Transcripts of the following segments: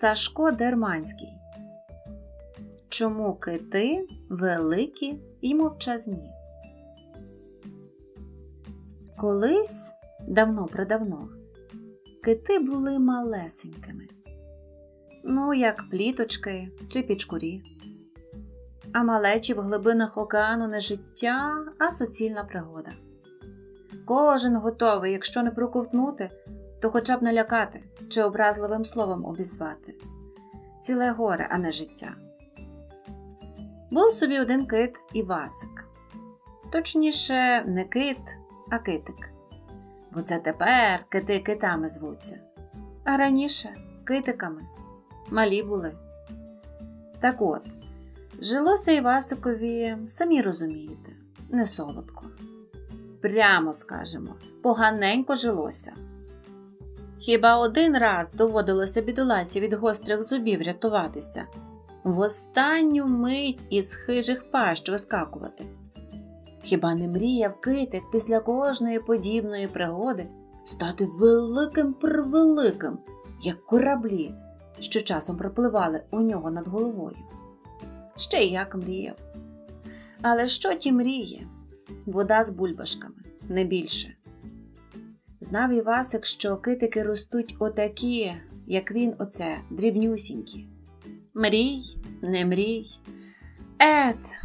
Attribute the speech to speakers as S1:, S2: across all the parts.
S1: Сашко Дерманський. Чому кити великі і мовчазні? Колись давно предавно кити були малесенькими, ну, як пліточки чи пічкурі. А малечі в глибинах океану не життя, а суцільна пригода. Кожен готовий, якщо не проковтнути, то хоча б налякати чи образливим словом обізвати. Ціле горе, а не життя. Був собі один кит Івасик. Точніше, не кит, а китик. Бо це тепер кити китами звуться. А раніше китиками. Малі були. Так от, жилося Івасикові, самі розумієте, не солодко. Прямо скажемо, поганенько жилося. Хіба один раз доводилося бідоласі від гострих зубів рятуватися, в останню мить із хижих пащ вискакувати. Хіба не мріяв китик після кожної подібної пригоди стати великим превеликим, як кораблі, що часом пропливали у нього над головою? Ще як мріяв. Але що ті мріє? Вода з бульбашками, не більше. Знав Івасик, що китики ростуть отакі, як він оце, дрібнюсінькі. Мрій, не мрій. Ет.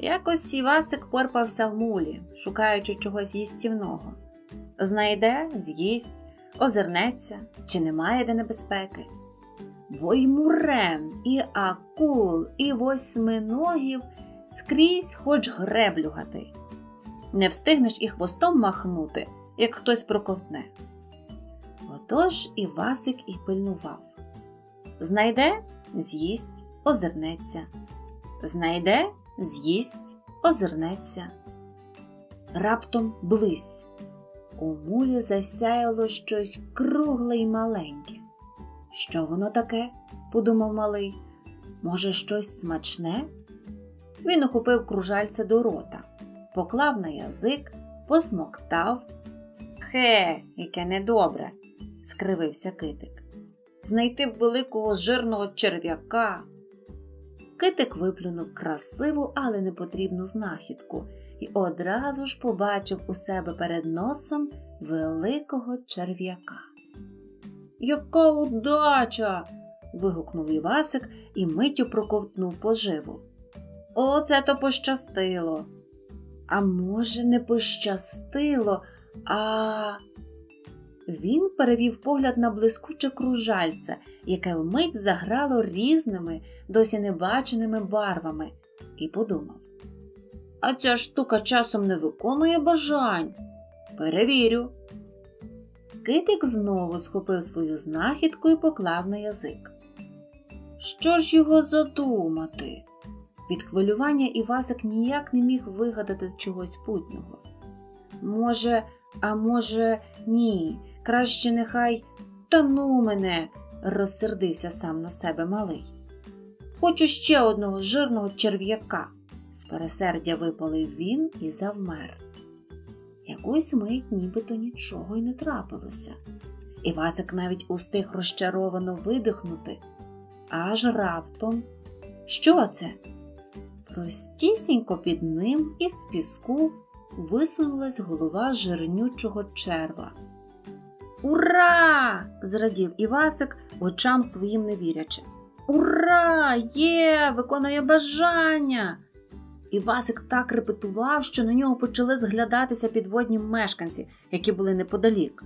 S1: Якось Івасик порпався в мулі, шукаючи чогось їстівного. Знайде, з'їсть, озирнеться, чи немає де небезпеки. Бо й мурен, і акул, і восьминогів скрізь хоч греблю гати. Не встигнеш і хвостом махнути, як хтось проковтне. Отож і Васик і пильнував. Знайде, з'їсть, озирнеться. Знайде, з'їсть, озирнеться. Раптом близь. У мулі засяяло щось кругле й маленьке. Що воно таке? подумав малий. Може, щось смачне? Він охопив кружальце до рота, поклав на язик, посмоктав. Хе, яке недобре, скривився китик. Знайти б великого жирного черв'яка. Китик виплюнув красиву, але непотрібну знахідку і одразу ж побачив у себе перед носом великого черв'яка. Яка удача! вигукнув Івасик і миттю проковтнув поживу. Оце то пощастило. А може, не пощастило, а. Він перевів погляд на блискуче кружальце, яке вмить заграло різними, досі небаченими барвами, і подумав: А ця штука часом не виконує бажань. Перевірю. Китик знову схопив свою знахідку і поклав на язик. Що ж його задумати? Від хвилювання Івасик ніяк не міг вигадати чогось путнього. Може, а може, ні, краще нехай та ну мене, розсердився сам на себе малий. Хочу ще одного жирного черв'яка, з пересердя випалив він і завмер. Якусь мить нібито нічого й не трапилося. Івасик навіть устиг розчаровано видихнути, аж раптом. Що це? Простісінько під ним із піску висунулась голова жирнючого черва. Ура! зрадів Івасик, очам своїм не вірячи. Ура! Є, виконує бажання! Івасик так репетував, що на нього почали зглядатися підводні мешканці, які були неподалік.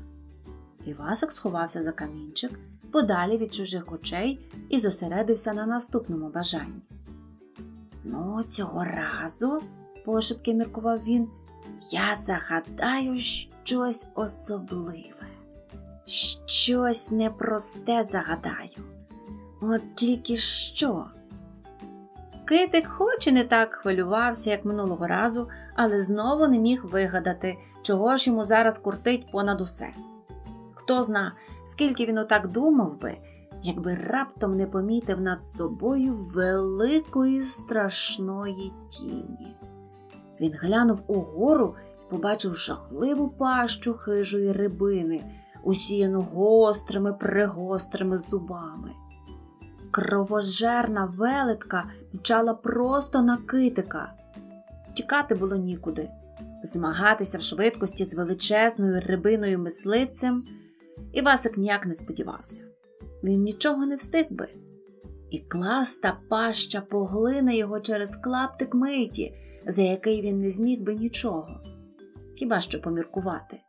S1: Івасик сховався за камінчик подалі від чужих очей і зосередився на наступному бажанні. Ну, цього разу, пошепки міркував він, я загадаю щось особливе, щось непросте загадаю. От тільки що. Китик хоч і не так хвилювався, як минулого разу, але знову не міг вигадати, чого ж йому зараз куртить понад усе. Хто зна, скільки він отак думав би, якби раптом не помітив над собою великої страшної тіні. Він глянув угору і побачив жахливу пащу хижої рибини, усіяну гострими пригострими зубами. Кровожерна велетка мчала просто на китика. Втікати було нікуди. Змагатися в швидкості з величезною рибиною мисливцем Івасик ніяк не сподівався. Він нічого не встиг би. І класта паща поглине його через клаптик миті, за який він не зміг би нічого. Хіба що поміркувати.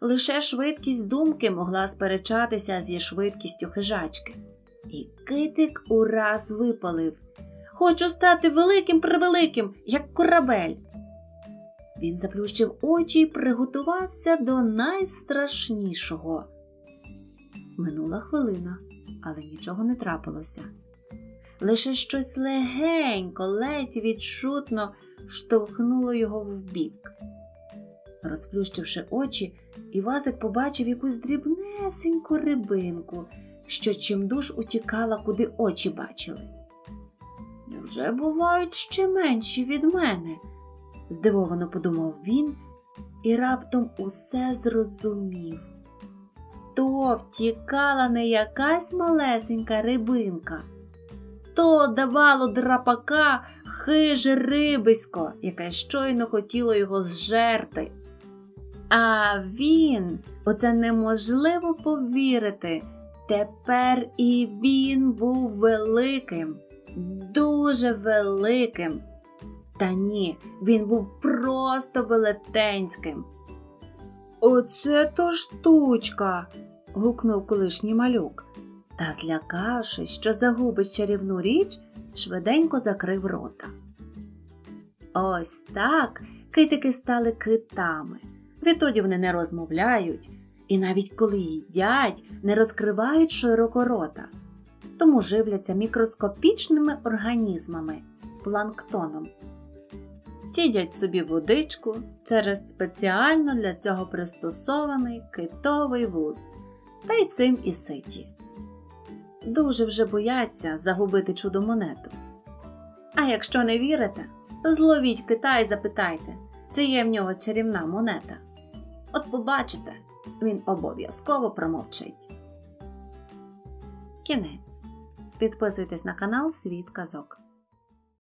S1: Лише швидкість думки могла сперечатися зі швидкістю хижачки. І китик ураз випалив Хочу стати великим превеликим, як корабель. Він заплющив очі і приготувався до найстрашнішого. Минула хвилина, але нічого не трапилося. Лише щось легенько, ледь відчутно штовхнуло його вбік. Розплющивши очі, Івасик побачив якусь дрібнесеньку рибинку, що чимдуж утікала, куди очі бачили. Невже бувають ще менші від мене? здивовано подумав він і раптом усе зрозумів. То втікала не якась малесенька рибинка, то давало драпака хиже рибисько, яке щойно хотіло його зжерти. А він, оце неможливо повірити, тепер і він був великим, дуже великим. Та ні, він був просто велетенським. Оце то штучка. гукнув колишній малюк, та, злякавшись, що загубить чарівну річ, швиденько закрив рота. Ось так китики стали китами. Відтоді вони не розмовляють і навіть коли їдять, не розкривають широко рота, тому живляться мікроскопічними організмами, планктоном. Цідять собі водичку через спеціально для цього пристосований китовий вуз, та й цим і ситі. Дуже вже бояться загубити чудо монету. А якщо не вірите, зловіть кита і запитайте, чи є в нього чарівна монета. От побачите, він обов'язково промовчить. Кінець. Підписуйтесь на канал Світ Казок.